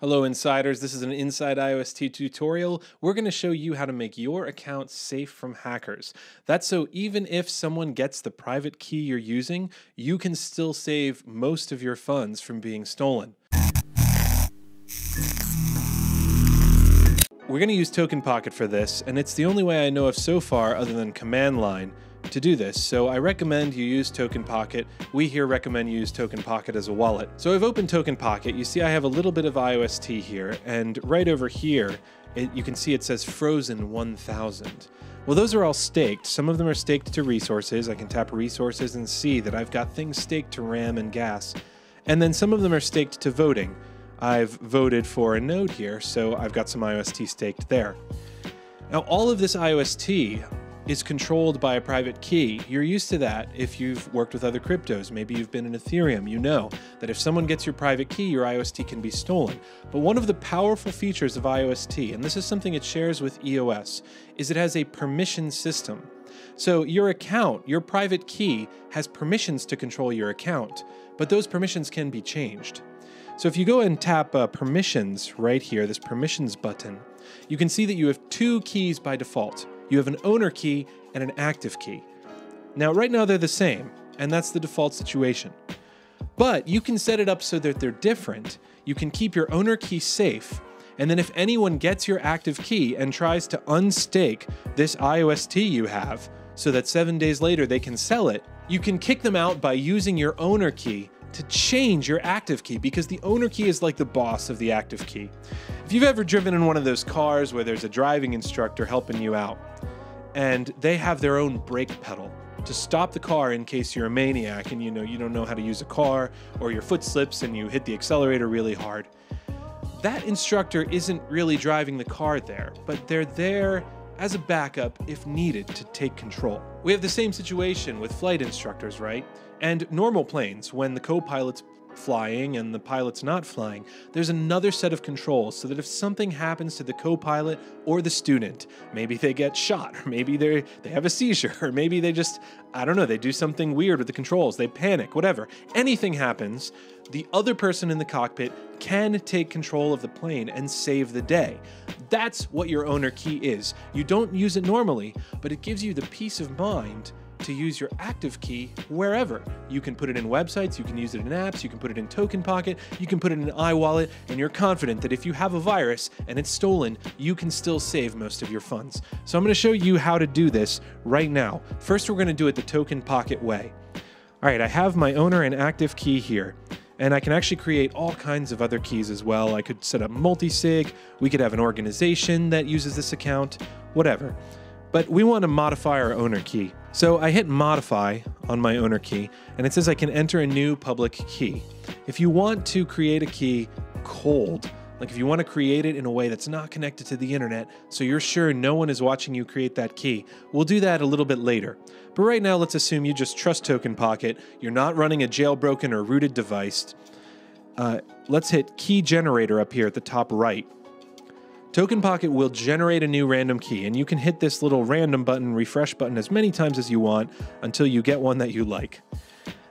Hello insiders, this is an Inside IOST tutorial. We're going to show you how to make your account safe from hackers. That's so even if someone gets the private key you're using, you can still save most of your funds from being stolen. We're going to use Token Pocket for this, and it's the only way I know of so far other than command line to do this, so I recommend you use Token Pocket. We here recommend you use Token Pocket as a wallet. So I've opened Token Pocket. You see I have a little bit of IOST here, and right over here, it, you can see it says Frozen 1000. Well, those are all staked. Some of them are staked to resources. I can tap resources and see that I've got things staked to RAM and gas. And then some of them are staked to voting. I've voted for a node here, so I've got some IOST staked there. Now, all of this IOST is controlled by a private key. You're used to that if you've worked with other cryptos. Maybe you've been in Ethereum. You know that if someone gets your private key, your IOST can be stolen. But one of the powerful features of IOST, and this is something it shares with EOS, is it has a permission system. So your account, your private key, has permissions to control your account, but those permissions can be changed. So if you go and tap uh, permissions right here, this permissions button, you can see that you have two keys by default you have an owner key and an active key. Now, right now they're the same, and that's the default situation. But you can set it up so that they're different. You can keep your owner key safe, and then if anyone gets your active key and tries to unstake this IOST you have, so that seven days later they can sell it, you can kick them out by using your owner key to change your active key because the owner key is like the boss of the active key. If you've ever driven in one of those cars where there's a driving instructor helping you out and they have their own brake pedal to stop the car in case you're a maniac and you know you don't know how to use a car or your foot slips and you hit the accelerator really hard. That instructor isn't really driving the car there, but they're there as a backup if needed to take control. We have the same situation with flight instructors, right? And normal planes, when the co pilot's flying and the pilot's not flying, there's another set of controls so that if something happens to the co-pilot or the student, maybe they get shot, or maybe they they have a seizure, or maybe they just I don't know, they do something weird with the controls, they panic, whatever. Anything happens, the other person in the cockpit can take control of the plane and save the day. That's what your owner key is. You don't use it normally, but it gives you the peace of mind to use your active key wherever. You can put it in websites, you can use it in apps, you can put it in Token Pocket, you can put it in iWallet, and you're confident that if you have a virus and it's stolen, you can still save most of your funds. So I'm going to show you how to do this right now. First, we're going to do it the Token Pocket way. All right, I have my owner and active key here. And I can actually create all kinds of other keys as well. I could set up multi-sig, we could have an organization that uses this account, whatever. But we want to modify our owner key. So I hit modify on my owner key and it says I can enter a new public key. If you want to create a key cold, like if you want to create it in a way that's not connected to the internet, so you're sure no one is watching you create that key, we'll do that a little bit later. But right now, let's assume you just trust Token Pocket, you're not running a jailbroken or rooted device. Uh, let's hit key generator up here at the top right. Token Pocket will generate a new random key, and you can hit this little random button, refresh button, as many times as you want until you get one that you like.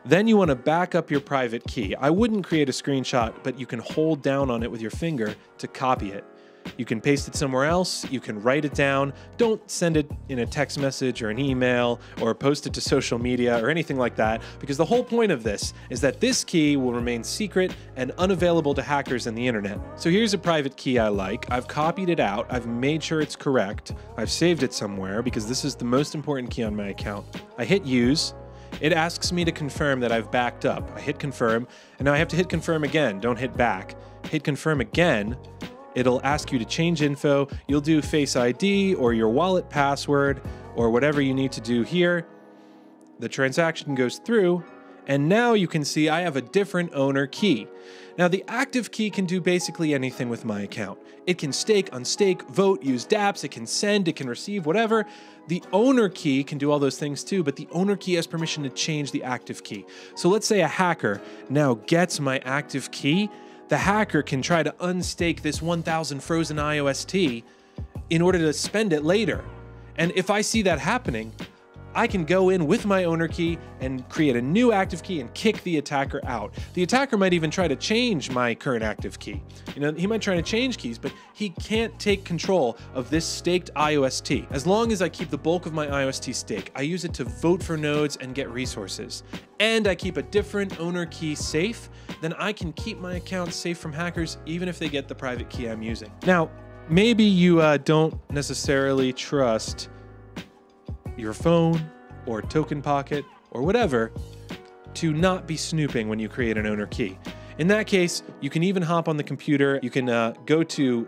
Then you want to back up your private key. I wouldn't create a screenshot, but you can hold down on it with your finger to copy it. You can paste it somewhere else, you can write it down. Don't send it in a text message or an email or post it to social media or anything like that, because the whole point of this is that this key will remain secret and unavailable to hackers in the internet. So here's a private key I like. I've copied it out, I've made sure it's correct, I've saved it somewhere because this is the most important key on my account. I hit use. It asks me to confirm that I've backed up. I hit confirm, and now I have to hit confirm again. Don't hit back. Hit confirm again, It'll ask you to change info. You'll do Face ID or your wallet password or whatever you need to do here. The transaction goes through, and now you can see I have a different owner key. Now, the active key can do basically anything with my account. It can stake, unstake, vote, use dApps, it can send, it can receive, whatever. The owner key can do all those things too, but the owner key has permission to change the active key. So let's say a hacker now gets my active key the hacker can try to unstake this 1000 frozen IOST in order to spend it later. And if I see that happening, I can go in with my owner key and create a new active key and kick the attacker out. The attacker might even try to change my current active key. You know, he might try to change keys, but he can't take control of this staked IOST. As long as I keep the bulk of my IOST stake, I use it to vote for nodes and get resources. And I keep a different owner key safe, then I can keep my account safe from hackers even if they get the private key I'm using. Now, maybe you uh, don't necessarily trust your phone or token pocket or whatever to not be snooping when you create an owner key. In that case, you can even hop on the computer. You can uh, go to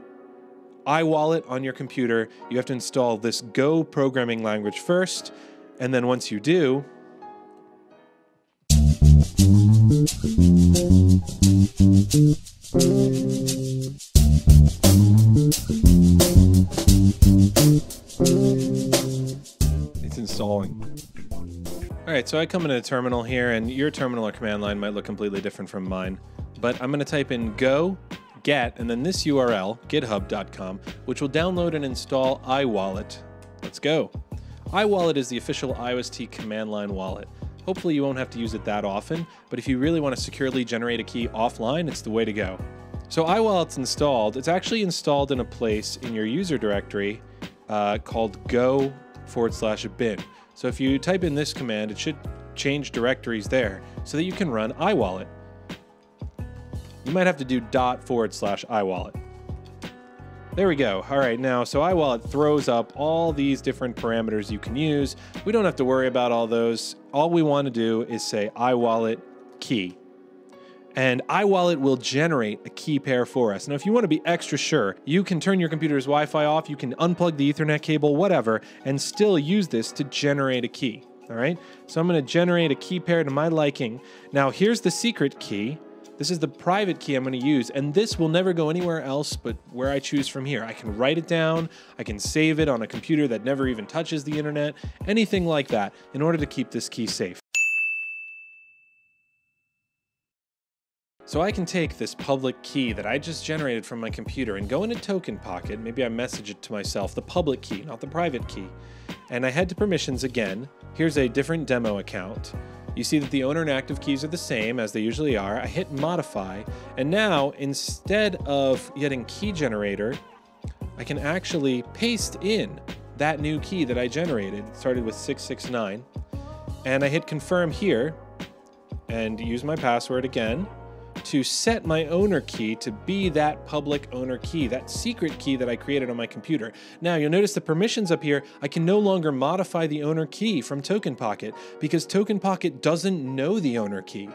iWallet on your computer. You have to install this Go programming language first. And then once you do, installing. All right, so I come into a terminal here, and your terminal or command line might look completely different from mine. But I'm going to type in go get and then this URL, github.com, which will download and install iWallet. Let's go. iWallet is the official IOST command line wallet. Hopefully you won't have to use it that often, but if you really want to securely generate a key offline, it's the way to go. So iWallet's installed. It's actually installed in a place in your user directory uh, called go forward slash bin. So if you type in this command, it should change directories there so that you can run iWallet. You might have to do dot forward slash iWallet. There we go. All right, now, so iWallet throws up all these different parameters you can use. We don't have to worry about all those. All we want to do is say iWallet key. And iWallet will generate a key pair for us. Now, if you want to be extra sure, you can turn your computer's Wi Fi off, you can unplug the Ethernet cable, whatever, and still use this to generate a key. All right, so I'm going to generate a key pair to my liking. Now, here's the secret key. This is the private key I'm going to use, and this will never go anywhere else but where I choose from here. I can write it down, I can save it on a computer that never even touches the internet, anything like that, in order to keep this key safe. So I can take this public key that I just generated from my computer and go into Token Pocket, maybe I message it to myself, the public key, not the private key, and I head to permissions again. Here's a different demo account. You see that the owner and active keys are the same as they usually are. I hit modify, and now instead of getting key generator, I can actually paste in that new key that I generated. It started with 669. And I hit confirm here and use my password again to set my owner key to be that public owner key, that secret key that I created on my computer. Now you'll notice the permissions up here, I can no longer modify the owner key from Token Pocket because Token Pocket doesn't know the owner key.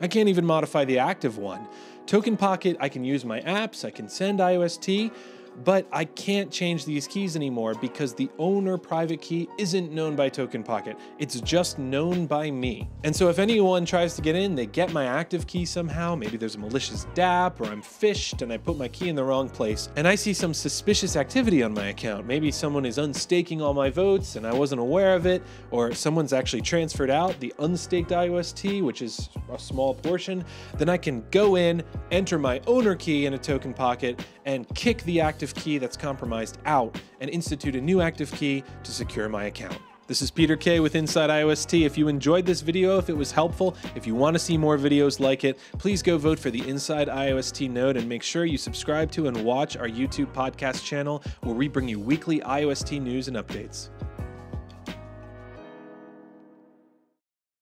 I can't even modify the active one. Token Pocket, I can use my apps, I can send IOST, but I can't change these keys anymore because the owner private key isn't known by Token Pocket. It's just known by me. And so if anyone tries to get in, they get my active key somehow, maybe there's a malicious DApp or I'm phished and I put my key in the wrong place, and I see some suspicious activity on my account. Maybe someone is unstaking all my votes and I wasn't aware of it, or someone's actually transferred out the unstaked IOST, which is a small portion, then I can go in, enter my owner key in a Token Pocket, and kick the active key that's compromised out and institute a new active key to secure my account. This is Peter Keay with Inside IOST. If you enjoyed this video, if it was helpful, if you want to see more videos like it, please go vote for the Inside IOST node and make sure you subscribe to and watch our YouTube podcast channel where we bring you weekly IOST news and updates.